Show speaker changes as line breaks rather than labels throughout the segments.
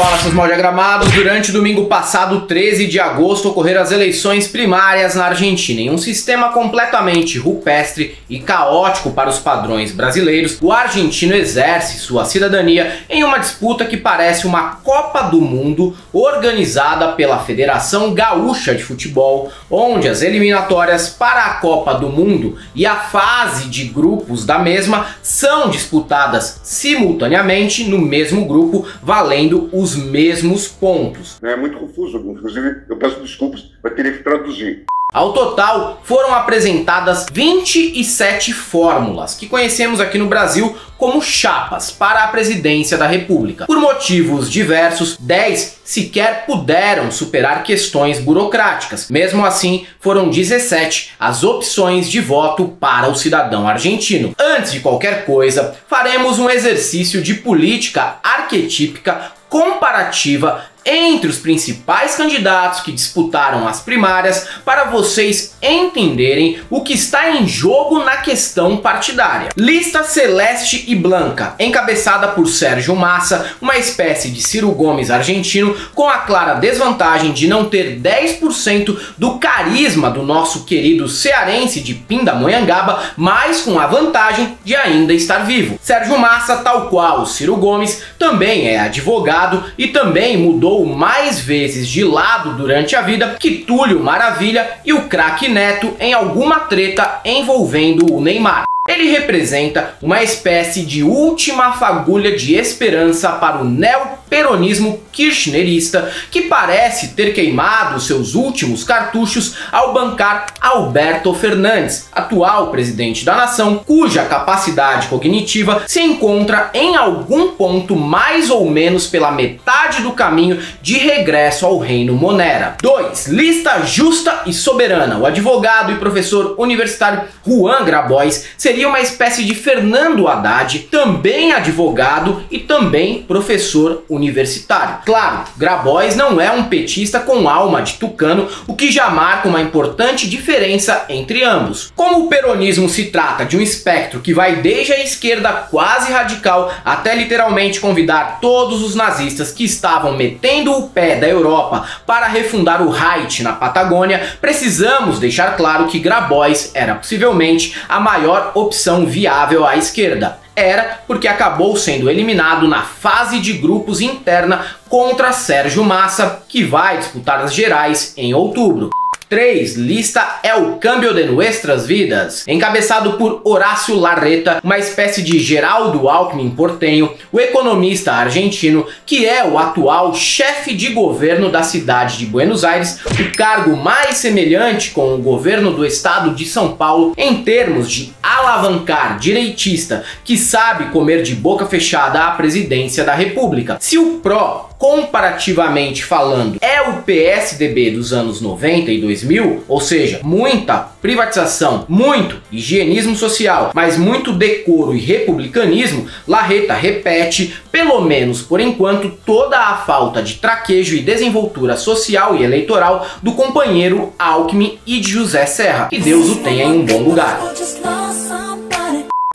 Fala, seus mal diagramados. Durante o domingo passado, 13 de agosto, ocorreram as eleições primárias na Argentina. Em um sistema completamente rupestre e caótico para os padrões brasileiros, o argentino exerce sua cidadania em uma disputa que parece uma Copa do Mundo organizada pela Federação Gaúcha de Futebol, onde as eliminatórias para a Copa do Mundo e a fase de grupos da mesma são disputadas simultaneamente no mesmo grupo, valendo os os mesmos pontos.
É muito confuso, inclusive eu peço desculpas, vai ter que traduzir.
Ao total, foram apresentadas 27 fórmulas, que conhecemos aqui no Brasil como chapas para a presidência da República. Por motivos diversos, 10 sequer puderam superar questões burocráticas. Mesmo assim, foram 17 as opções de voto para o cidadão argentino. Antes de qualquer coisa, faremos um exercício de política arquetípica comparativa entre os principais candidatos que disputaram as primárias para vocês entenderem o que está em jogo na questão partidária. Lista Celeste e Blanca, encabeçada por Sérgio Massa, uma espécie de Ciro Gomes argentino, com a clara desvantagem de não ter 10% do carisma do nosso querido cearense de Pindamonhangaba, mas com a vantagem de ainda estar vivo. Sérgio Massa, tal qual Ciro Gomes, também é advogado e também mudou mudou mais vezes de lado durante a vida que Túlio Maravilha e o craque Neto em alguma treta envolvendo o Neymar. Ele representa uma espécie de última fagulha de esperança para o neoperonismo kirchnerista que parece ter queimado seus últimos cartuchos ao bancar Alberto Fernandes, atual presidente da nação, cuja capacidade cognitiva se encontra em algum ponto mais ou menos pela metade do caminho de regresso ao reino Monera. 2. Lista justa e soberana. O advogado e professor universitário Juan Grabois seria uma espécie de Fernando Haddad, também advogado e também professor universitário. Claro, Grabois não é um petista com alma de tucano, o que já marca uma importante diferença entre ambos. Como o peronismo se trata de um espectro que vai desde a esquerda quase radical até literalmente convidar todos os nazistas que estavam metendo o pé da Europa para refundar o Reich na Patagônia, precisamos deixar claro que Grabois era possivelmente a maior opção viável à esquerda era porque acabou sendo eliminado na fase de grupos interna contra Sérgio Massa, que vai disputar as gerais em outubro. 3. Lista é o Câmbio de Nuestras Vidas. Encabeçado por Horácio Larreta, uma espécie de Geraldo Alckmin portenho, o economista argentino, que é o atual chefe de governo da cidade de Buenos Aires, o cargo mais semelhante com o governo do estado de São Paulo em termos de alavancar direitista que sabe comer de boca fechada a presidência da república. Se o PRO comparativamente falando, é o PSDB dos anos 90 e 2000, ou seja, muita privatização, muito higienismo social, mas muito decoro e republicanismo, Larreta repete, pelo menos por enquanto, toda a falta de traquejo e desenvoltura social e eleitoral do companheiro Alckmin e de José Serra. Que Deus o tenha em um bom lugar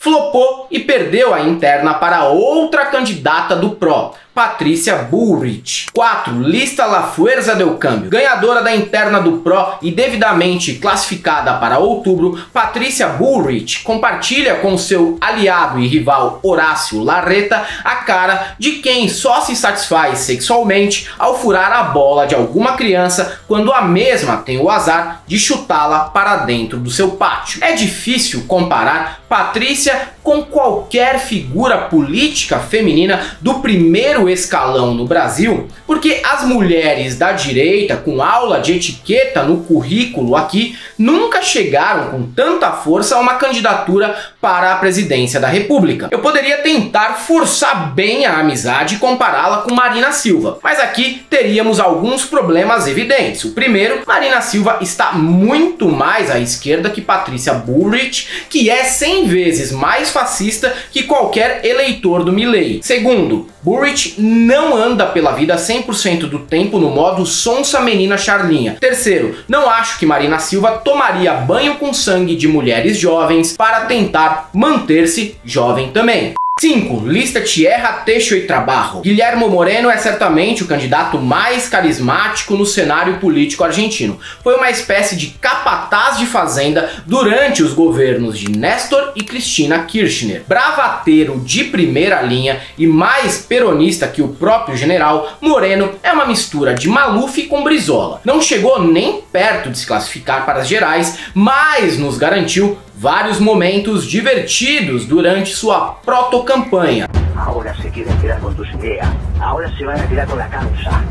flopou e perdeu a interna para outra candidata do PRO, Patrícia Bullrich. 4. Lista La Fuerza del Câmbio. Ganhadora da interna do PRO e devidamente classificada para outubro, Patrícia Bullrich compartilha com seu aliado e rival Horácio Larreta a cara de quem só se satisfaz sexualmente ao furar a bola de alguma criança quando a mesma tem o azar de chutá-la para dentro do seu pátio. É difícil comparar Patrícia com qualquer figura política feminina do primeiro escalão no Brasil, porque as mulheres da direita, com aula de etiqueta no currículo aqui, nunca chegaram com tanta força a uma candidatura para a presidência da República. Eu poderia tentar forçar bem a amizade e compará-la com Marina Silva, mas aqui teríamos alguns problemas evidentes. O primeiro, Marina Silva está muito mais à esquerda que Patrícia Bullrich, que é 100 vezes mais fascista que qualquer eleitor do Milley. Segundo, Burrich não anda pela vida 100% do tempo no modo sonsa menina charlinha. Terceiro, não acho que Marina Silva tomaria banho com sangue de mulheres jovens para tentar manter-se jovem também. 5. Lista Tierra, Techo e Trabajo. Guilhermo Moreno é certamente o candidato mais carismático no cenário político argentino. Foi uma espécie de capataz de fazenda durante os governos de Néstor e Cristina Kirchner. Bravateiro de primeira linha e mais peronista que o próprio general, Moreno é uma mistura de Maluf com Brizola. Não chegou nem perto de se classificar para as gerais, mas nos garantiu vários momentos divertidos durante sua proto-campanha.
Agora se querem quedar com tus ideas, agora se vão quedar com a causa.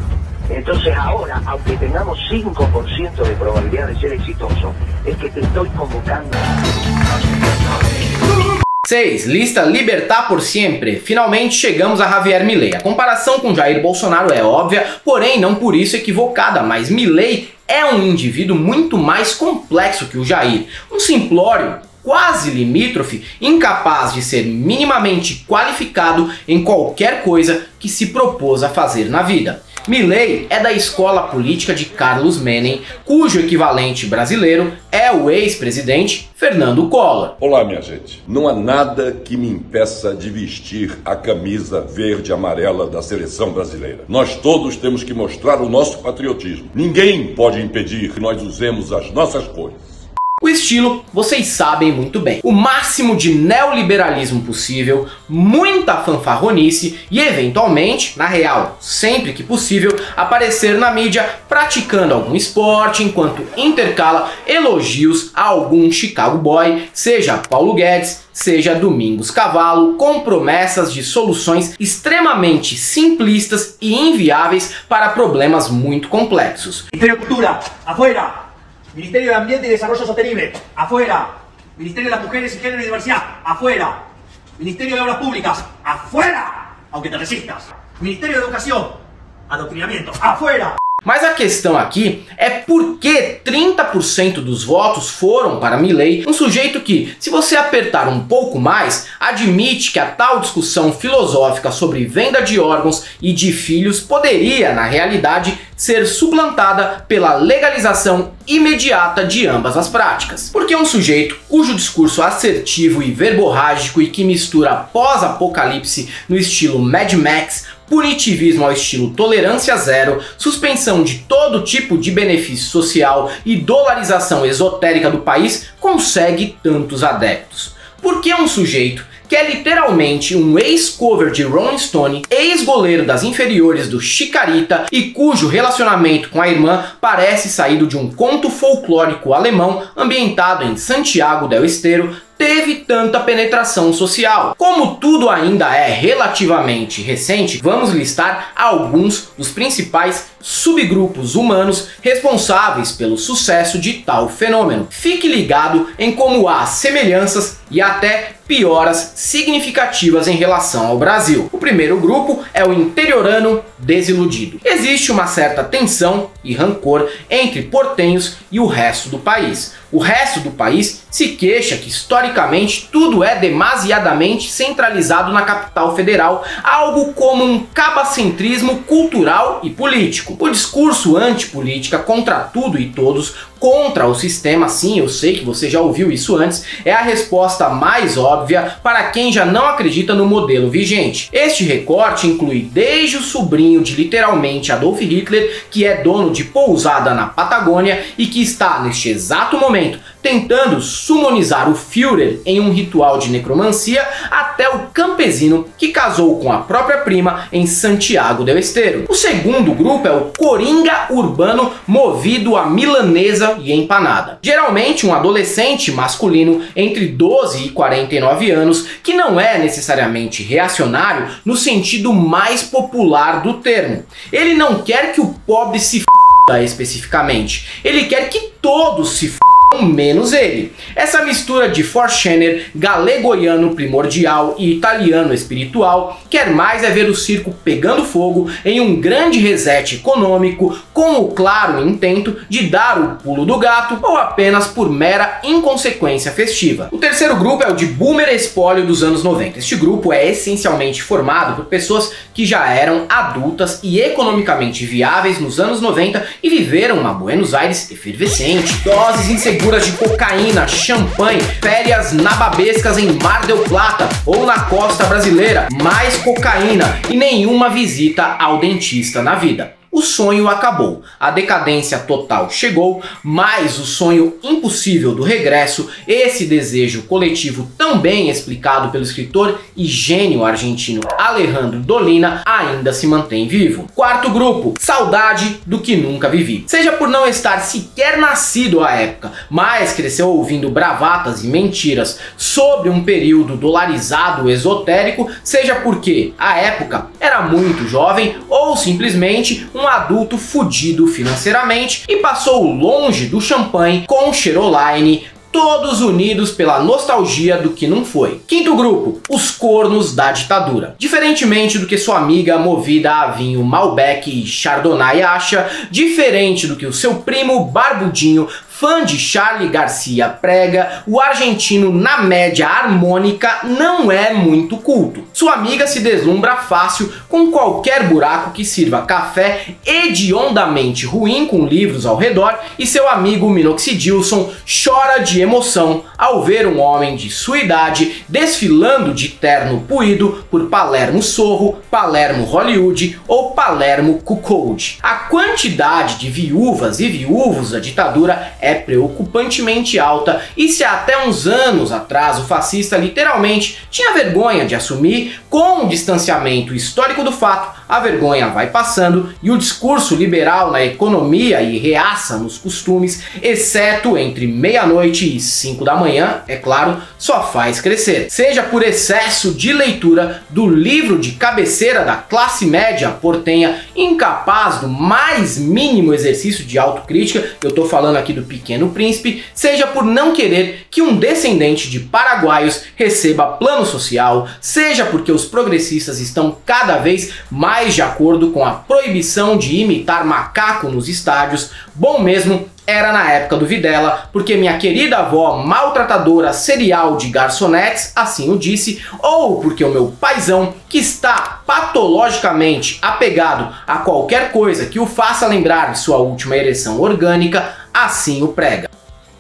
Entonces ahora, aunque tengamos 5% de probabilidad de ser exitoso, es que te estoy convocando.
6. Lista Libertar por Sempre. Finalmente chegamos a Javier Milei. A comparação com Jair Bolsonaro é óbvia, porém não por isso equivocada, mas Milei é um indivíduo muito mais complexo que o Jair. Um simplório quase limítrofe, incapaz de ser minimamente qualificado em qualquer coisa que se propôs a fazer na vida. Milley é da escola política de Carlos Menem, cujo equivalente brasileiro é o ex-presidente Fernando Collor.
Olá, minha gente. Não há nada que me impeça de vestir a camisa verde e amarela da seleção brasileira. Nós todos temos que mostrar o nosso patriotismo. Ninguém pode impedir que nós usemos as nossas cores.
O estilo, vocês sabem muito bem. O máximo de neoliberalismo possível, muita fanfarronice e, eventualmente, na real, sempre que possível, aparecer na mídia praticando algum esporte enquanto intercala elogios a algum Chicago Boy, seja Paulo Guedes, seja Domingos Cavalo, com promessas de soluções extremamente simplistas e inviáveis para problemas muito complexos.
Cultura, afuera! Ministerio de Ambiente y Desarrollo Sostenible, afuera. Ministerio de las Mujeres y Género y Diversidad, afuera. Ministerio de Obras Públicas, afuera, aunque te resistas. Ministerio de Educación, adoctrinamiento, afuera.
Mas a questão aqui é por que 30% dos votos foram para Milley, um sujeito que, se você apertar um pouco mais, admite que a tal discussão filosófica sobre venda de órgãos e de filhos poderia, na realidade, ser suplantada pela legalização imediata de ambas as práticas. Porque um sujeito cujo discurso assertivo e verborrágico e que mistura pós-apocalipse no estilo Mad Max punitivismo ao estilo tolerância zero, suspensão de todo tipo de benefício social e dolarização esotérica do país consegue tantos adeptos. Porque um sujeito que é literalmente um ex-cover de Rolling Stone, ex-goleiro das inferiores do Chicarita e cujo relacionamento com a irmã parece saído de um conto folclórico alemão ambientado em Santiago del Estero, teve tanta penetração social. Como tudo ainda é relativamente recente, vamos listar alguns dos principais subgrupos humanos responsáveis pelo sucesso de tal fenômeno. Fique ligado em como há semelhanças e até pioras significativas em relação ao Brasil. O primeiro grupo é o interiorano desiludido. Existe uma certa tensão e rancor entre portenhos e o resto do país. O resto do país se queixa que historicamente tudo é demasiadamente centralizado na capital federal, algo como um cabacentrismo cultural e político. O discurso antipolítica contra tudo e todos, contra o sistema, sim, eu sei que você já ouviu isso antes, é a resposta mais óbvia para quem já não acredita no modelo vigente. Este recorte inclui desde o sobrinho de literalmente Adolf Hitler, que é dono de pousada na Patagônia e que está neste exato momento tentando sumonizar o Führer em um ritual de necromancia, até o campesino que casou com a própria prima em Santiago del Estero. O segundo grupo é o Coringa Urbano movido a milanesa e empanada. Geralmente um adolescente masculino entre 12 e 49 anos que não é necessariamente reacionário no sentido mais popular do termo. Ele não quer que o pobre se f especificamente. Ele quer que todos se f menos ele. Essa mistura de Forschener, galego-goiano primordial e italiano espiritual quer mais é ver o circo pegando fogo em um grande reset econômico com o claro intento de dar o pulo do gato ou apenas por mera inconsequência festiva. O terceiro grupo é o de boomer espólio dos anos 90. Este grupo é essencialmente formado por pessoas que já eram adultas e economicamente viáveis nos anos 90 e viveram uma Buenos Aires efervescente, doses inseguras aventuras de cocaína, champanhe, férias nababescas em Mar del Plata ou na costa brasileira, mais cocaína e nenhuma visita ao dentista na vida o sonho acabou. A decadência total chegou, mas o sonho impossível do regresso, esse desejo coletivo também explicado pelo escritor e gênio argentino Alejandro Dolina, ainda se mantém vivo. Quarto grupo, saudade do que nunca vivi. Seja por não estar sequer nascido à época, mas cresceu ouvindo bravatas e mentiras sobre um período dolarizado esotérico, seja porque a época era muito jovem ou simplesmente um um adulto fudido financeiramente e passou longe do champanhe com Cheroline, todos unidos pela nostalgia do que não foi. Quinto grupo, os cornos da ditadura. Diferentemente do que sua amiga movida a vinho Malbec e Chardonnay acha, diferente do que o seu primo barbudinho fã de Charlie Garcia prega, o argentino na média harmônica não é muito culto. Sua amiga se deslumbra fácil com qualquer buraco que sirva café hediondamente ruim com livros ao redor e seu amigo Minoxidilson chora de emoção ao ver um homem de sua idade desfilando de terno puído por Palermo Sorro, Palermo Hollywood ou Palermo Cuckold. A quantidade de viúvas e viúvos da ditadura é preocupantemente alta e se até uns anos atrás o fascista literalmente tinha vergonha de assumir, com o distanciamento histórico do fato, a vergonha vai passando e o discurso liberal na economia e reaça nos costumes, exceto entre meia-noite e 5 da manhã, é claro, só faz crescer. Seja por excesso de leitura do livro de cabeceira da classe média portenha, incapaz do mais mínimo exercício de autocrítica, eu tô falando aqui do Pequeno Príncipe, seja por não querer que um descendente de paraguaios receba plano social, seja porque os progressistas estão cada vez mais de acordo com a proibição de imitar macaco nos estádios, bom mesmo era na época do Videla, porque minha querida avó maltratadora serial de garçonetes assim o disse, ou porque o meu paizão, que está patologicamente apegado a qualquer coisa que o faça lembrar de sua última ereção orgânica, assim o prega.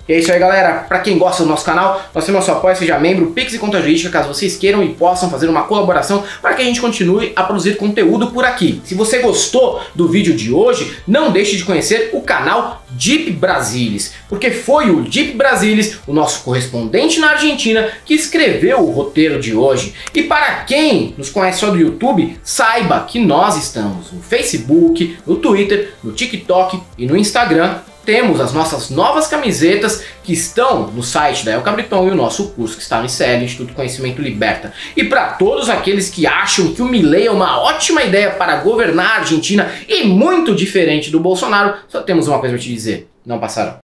E é isso aí, galera. Para quem gosta do nosso canal, nós temos nosso apoio, seja membro, Pix e Conta Jurídica, caso vocês queiram e possam fazer uma colaboração para que a gente continue a produzir conteúdo por aqui. Se você gostou do vídeo de hoje, não deixe de conhecer o canal Deep Brasilis, porque foi o Deep Brasilis, o nosso correspondente na Argentina, que escreveu o roteiro de hoje. E para quem nos conhece só do YouTube, saiba que nós estamos no Facebook, no Twitter, no TikTok e no Instagram temos as nossas novas camisetas que estão no site da El Cabriton e o nosso curso que está no ICL, Instituto Conhecimento Liberta. E para todos aqueles que acham que o Milley é uma ótima ideia para governar a Argentina e muito diferente do Bolsonaro, só temos uma coisa para te dizer, não passarão.